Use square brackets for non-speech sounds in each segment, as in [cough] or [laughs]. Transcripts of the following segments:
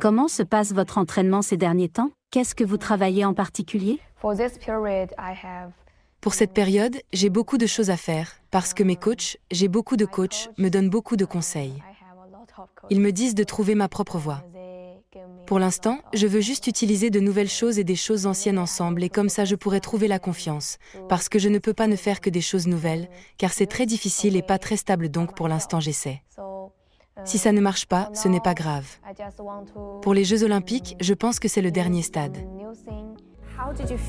Comment se passe votre entraînement ces derniers temps? Qu'est-ce que vous travaillez en particulier? Pour cette période, j'ai beaucoup de choses à faire parce que mes coachs, j'ai beaucoup de coachs, me donnent beaucoup de conseils. Ils me disent de trouver ma propre voie. Pour l'instant, je veux juste utiliser de nouvelles choses et des choses anciennes ensemble et comme ça je pourrais trouver la confiance, parce que je ne peux pas ne faire que des choses nouvelles, car c'est très difficile et pas très stable donc pour l'instant j'essaie. Si ça ne marche pas, ce n'est pas grave. Pour les Jeux olympiques, je pense que c'est le dernier stade.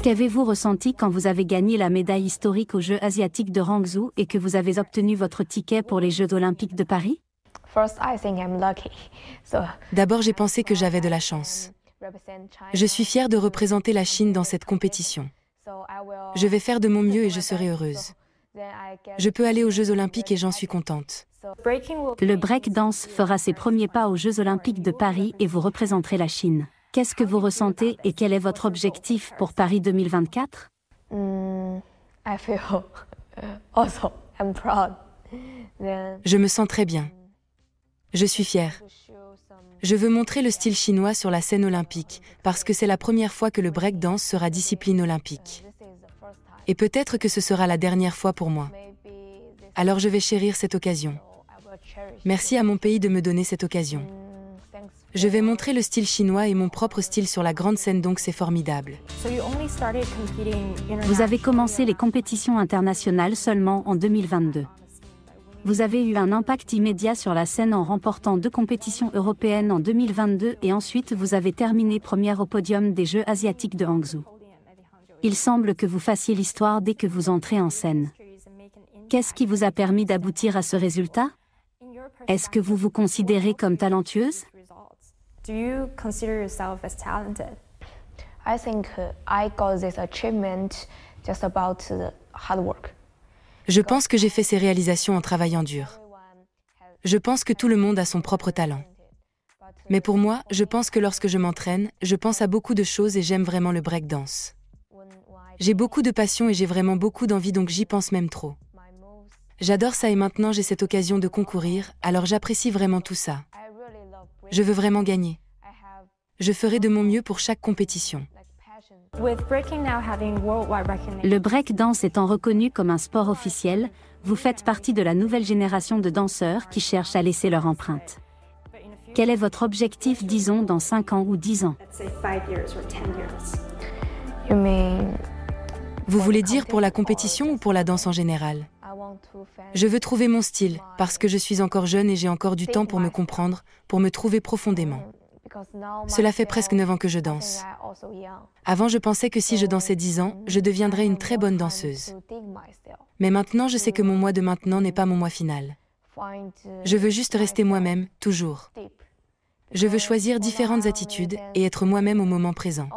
Qu'avez-vous ressenti quand vous avez gagné la médaille historique aux Jeux asiatiques de Hangzhou et que vous avez obtenu votre ticket pour les Jeux olympiques de Paris? D'abord, j'ai pensé que j'avais de la chance. Je suis fière de représenter la Chine dans cette compétition. Je vais faire de mon mieux et je serai heureuse. Je peux aller aux Jeux olympiques et j'en suis contente. Le breakdance fera ses premiers pas aux Jeux olympiques de Paris et vous représenterez la Chine. Qu'est-ce que vous ressentez et quel est votre objectif pour Paris 2024 [laughs] Je me sens très bien. Je suis fière. Je veux montrer le style chinois sur la scène olympique, parce que c'est la première fois que le breakdance sera discipline olympique. Et peut-être que ce sera la dernière fois pour moi. Alors je vais chérir cette occasion. Merci à mon pays de me donner cette occasion. Je vais montrer le style chinois et mon propre style sur la grande scène, donc c'est formidable. Vous avez commencé les compétitions internationales seulement en 2022 vous avez eu un impact immédiat sur la scène en remportant deux compétitions européennes en 2022 et ensuite vous avez terminé première au podium des Jeux asiatiques de Hangzhou. Il semble que vous fassiez l'histoire dès que vous entrez en scène. Qu'est-ce qui vous a permis d'aboutir à ce résultat? Est-ce que vous vous considérez comme talentueuse? I think I got this achievement just about hard work. Je pense que j'ai fait ces réalisations en travaillant dur. Je pense que tout le monde a son propre talent. Mais pour moi, je pense que lorsque je m'entraîne, je pense à beaucoup de choses et j'aime vraiment le breakdance. J'ai beaucoup de passion et j'ai vraiment beaucoup d'envie donc j'y pense même trop. J'adore ça et maintenant j'ai cette occasion de concourir, alors j'apprécie vraiment tout ça. Je veux vraiment gagner. Je ferai de mon mieux pour chaque compétition. Le breakdance étant reconnu comme un sport officiel, vous faites partie de la nouvelle génération de danseurs qui cherchent à laisser leur empreinte. Quel est votre objectif, disons, dans 5 ans ou 10 ans? Vous voulez dire pour la compétition ou pour la danse en général Je veux trouver mon style, parce que je suis encore jeune et j'ai encore du temps pour me comprendre, pour me trouver profondément. Cela fait presque 9 ans que je danse. Avant, je pensais que si je dansais 10 ans, je deviendrais une très bonne danseuse. Mais maintenant, je sais que mon moi de maintenant n'est pas mon moi final. Je veux juste rester moi-même, toujours. Je veux choisir différentes attitudes et être moi-même au moment présent.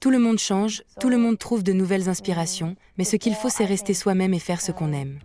Tout le monde change, tout le monde trouve de nouvelles inspirations, mais ce qu'il faut, c'est rester soi-même et faire ce qu'on aime.